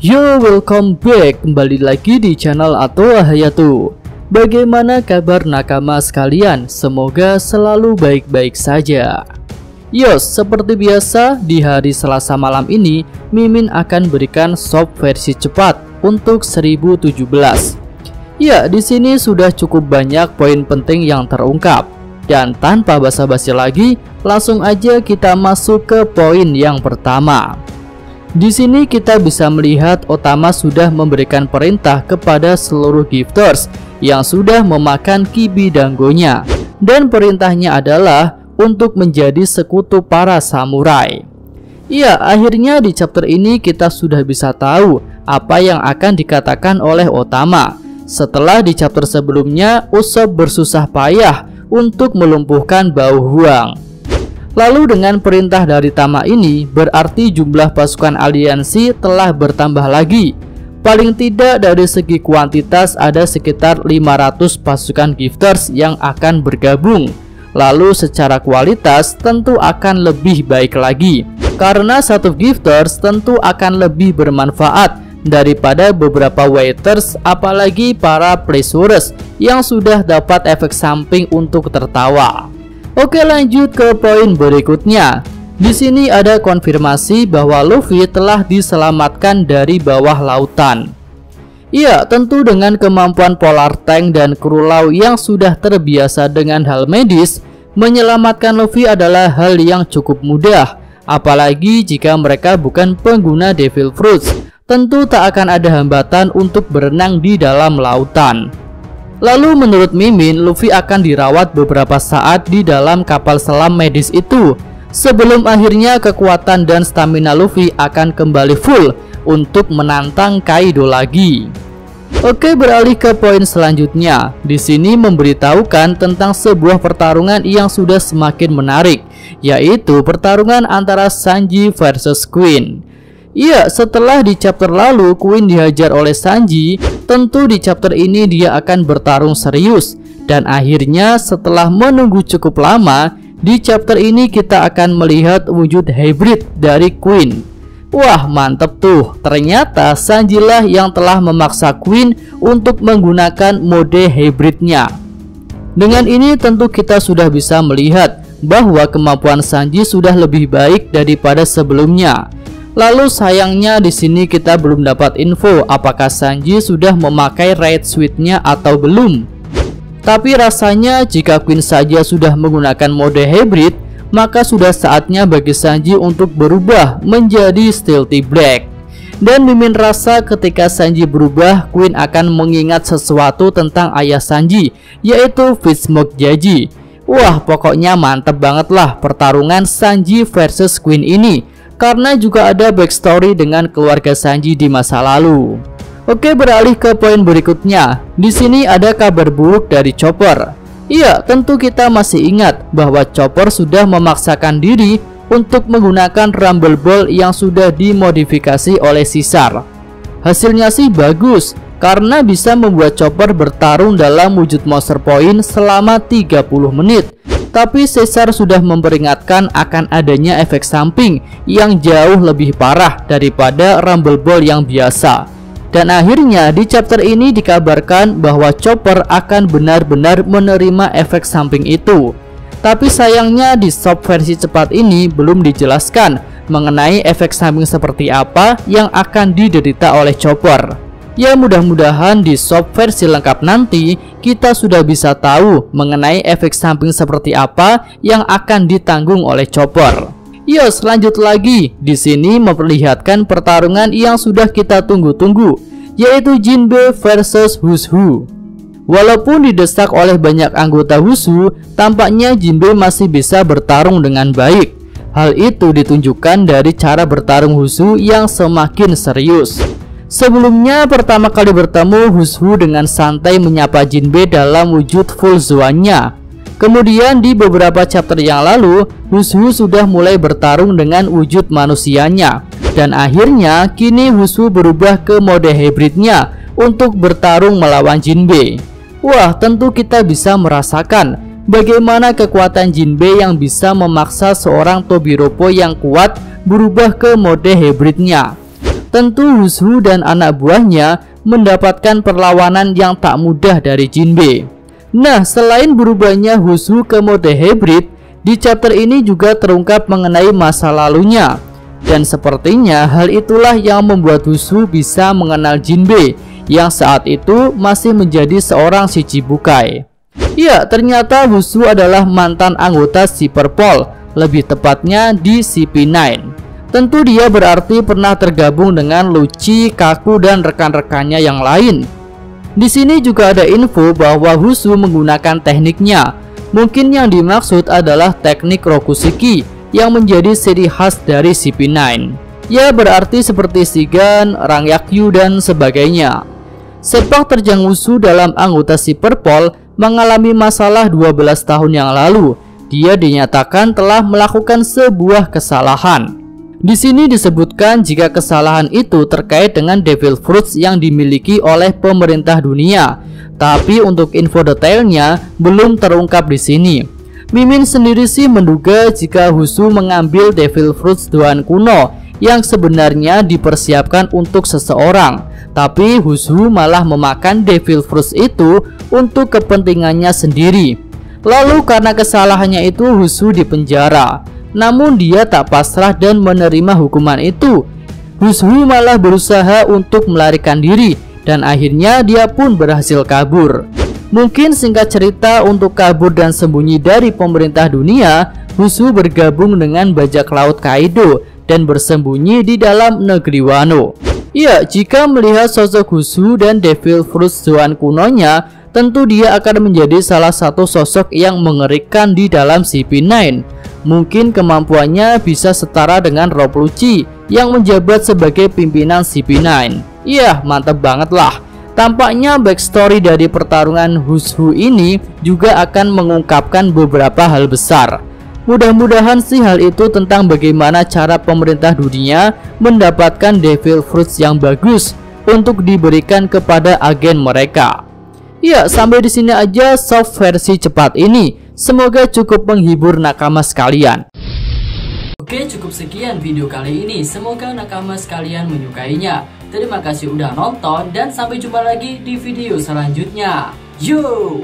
Yo, welcome back kembali lagi di channel Atau Hayatu. Bagaimana kabar nakama sekalian? Semoga selalu baik-baik saja. Yos, seperti biasa di hari Selasa malam ini, Mimin akan berikan sop versi cepat untuk 1017. Ya, di sini sudah cukup banyak poin penting yang terungkap. Dan tanpa basa-basi lagi, langsung aja kita masuk ke poin yang pertama. Di sini kita bisa melihat Otama sudah memberikan perintah kepada seluruh gifters yang sudah memakan kibi dangonya dan perintahnya adalah untuk menjadi sekutu para samurai. Ya, akhirnya di chapter ini kita sudah bisa tahu apa yang akan dikatakan oleh Otama. Setelah di chapter sebelumnya Usopp bersusah payah untuk melumpuhkan Bau Huang. Lalu dengan perintah dari Tama ini berarti jumlah pasukan aliansi telah bertambah lagi. Paling tidak dari segi kuantitas ada sekitar 500 pasukan gifters yang akan bergabung. Lalu secara kualitas tentu akan lebih baik lagi. Karena satu gifters tentu akan lebih bermanfaat daripada beberapa waiters apalagi para pleasures yang sudah dapat efek samping untuk tertawa. Oke lanjut ke poin berikutnya. Di sini ada konfirmasi bahwa Luffy telah diselamatkan dari bawah lautan. Iya, tentu dengan kemampuan Polar Tank dan kru lau yang sudah terbiasa dengan hal medis, menyelamatkan Luffy adalah hal yang cukup mudah. Apalagi jika mereka bukan pengguna Devil Fruits, tentu tak akan ada hambatan untuk berenang di dalam lautan. Lalu menurut Mimin, Luffy akan dirawat beberapa saat di dalam kapal selam medis itu sebelum akhirnya kekuatan dan stamina Luffy akan kembali full untuk menantang Kaido lagi. Oke, beralih ke poin selanjutnya. Di sini memberitahukan tentang sebuah pertarungan yang sudah semakin menarik, yaitu pertarungan antara Sanji versus Queen. Iya, setelah di chapter lalu Queen dihajar oleh Sanji, tentu di chapter ini dia akan bertarung serius. Dan akhirnya setelah menunggu cukup lama, di chapter ini kita akan melihat wujud hybrid dari Queen. Wah, mantep tuh. Ternyata Sanji lah yang telah memaksa Queen untuk menggunakan mode hybridnya. Dengan ini tentu kita sudah bisa melihat bahwa kemampuan Sanji sudah lebih baik daripada sebelumnya. Lalu sayangnya di sini kita belum dapat info apakah Sanji sudah memakai raid suite-nya atau belum. Tapi rasanya jika Queen saja sudah menggunakan mode hybrid, maka sudah saatnya bagi Sanji untuk berubah menjadi Stealthy Black. Dan mimin rasa ketika Sanji berubah, Queen akan mengingat sesuatu tentang ayah Sanji, yaitu Fitsmoke Jaji. Wah, pokoknya mantep banget lah pertarungan Sanji versus Queen ini karena juga ada backstory dengan keluarga Sanji di masa lalu. Oke, beralih ke poin berikutnya. Di sini ada kabar buruk dari Chopper. Iya, tentu kita masih ingat bahwa Chopper sudah memaksakan diri untuk menggunakan Rumble Ball yang sudah dimodifikasi oleh Caesar. Hasilnya sih bagus, karena bisa membuat Chopper bertarung dalam wujud Monster Point selama 30 menit tapi Caesar sudah memperingatkan akan adanya efek samping yang jauh lebih parah daripada Rumble Ball yang biasa. Dan akhirnya di chapter ini dikabarkan bahwa Chopper akan benar-benar menerima efek samping itu. Tapi sayangnya di sub versi cepat ini belum dijelaskan mengenai efek samping seperti apa yang akan diderita oleh Chopper. Ya mudah-mudahan di shop versi lengkap nanti kita sudah bisa tahu mengenai efek samping seperti apa yang akan ditanggung oleh Chopper. Yos, lanjut lagi. Di sini memperlihatkan pertarungan yang sudah kita tunggu-tunggu, yaitu Jinbe versus Wushu. Walaupun didesak oleh banyak anggota Wushu, tampaknya Jinbe masih bisa bertarung dengan baik. Hal itu ditunjukkan dari cara bertarung Wushu yang semakin serius. Sebelumnya pertama kali bertemu Hushu dengan santai menyapa Jinbe dalam wujud full Zuannya. Kemudian di beberapa chapter yang lalu, Hushu sudah mulai bertarung dengan wujud manusianya. Dan akhirnya kini Hushu berubah ke mode hybridnya untuk bertarung melawan Jinbe. Wah, tentu kita bisa merasakan bagaimana kekuatan Jinbe yang bisa memaksa seorang Tobiropo yang kuat berubah ke mode hybridnya. Tentu Hushu dan anak buahnya mendapatkan perlawanan yang tak mudah dari Jinbe. Nah, selain berubahnya Hushu ke mode hybrid, di chapter ini juga terungkap mengenai masa lalunya. Dan sepertinya hal itulah yang membuat Hushu bisa mengenal Jinbe yang saat itu masih menjadi seorang Shichibukai. Ya, ternyata Hushu adalah mantan anggota Superpol, lebih tepatnya di CP9. Tentu dia berarti pernah tergabung dengan Luci, Kaku, dan rekan-rekannya yang lain. Di sini juga ada info bahwa Hushu menggunakan tekniknya. Mungkin yang dimaksud adalah teknik Rokushiki yang menjadi ciri khas dari CP9. Ya berarti seperti Shigan, Rangyakyu, dan sebagainya. Sepak terjang Hushu dalam anggota Superpol mengalami masalah 12 tahun yang lalu. Dia dinyatakan telah melakukan sebuah kesalahan. Di sini disebutkan jika kesalahan itu terkait dengan Devil Fruits yang dimiliki oleh pemerintah dunia. Tapi untuk info detailnya belum terungkap di sini. Mimin sendiri sih menduga jika Husu mengambil Devil Fruits Tuan kuno yang sebenarnya dipersiapkan untuk seseorang. Tapi Husu malah memakan Devil Fruits itu untuk kepentingannya sendiri. Lalu karena kesalahannya itu Husu dipenjara. Namun dia tak pasrah dan menerima hukuman itu. Husu malah berusaha untuk melarikan diri dan akhirnya dia pun berhasil kabur. Mungkin singkat cerita untuk kabur dan sembunyi dari pemerintah dunia, Husu bergabung dengan bajak laut Kaido dan bersembunyi di dalam negeri Wano. Ya, jika melihat sosok Husu dan Devil Fruit Zuan kunonya, tentu dia akan menjadi salah satu sosok yang mengerikan di dalam CP9. Mungkin kemampuannya bisa setara dengan Rob Lucci yang menjabat sebagai pimpinan CP9. Iya, mantap banget lah. Tampaknya backstory dari pertarungan Hushu ini juga akan mengungkapkan beberapa hal besar. Mudah-mudahan sih hal itu tentang bagaimana cara pemerintah dunia mendapatkan Devil Fruits yang bagus untuk diberikan kepada agen mereka. Ya, sampai di sini aja soft versi cepat ini. Semoga cukup menghibur nakama sekalian. Oke, cukup sekian video kali ini. Semoga nakama sekalian menyukainya. Terima kasih udah nonton dan sampai jumpa lagi di video selanjutnya. Yo!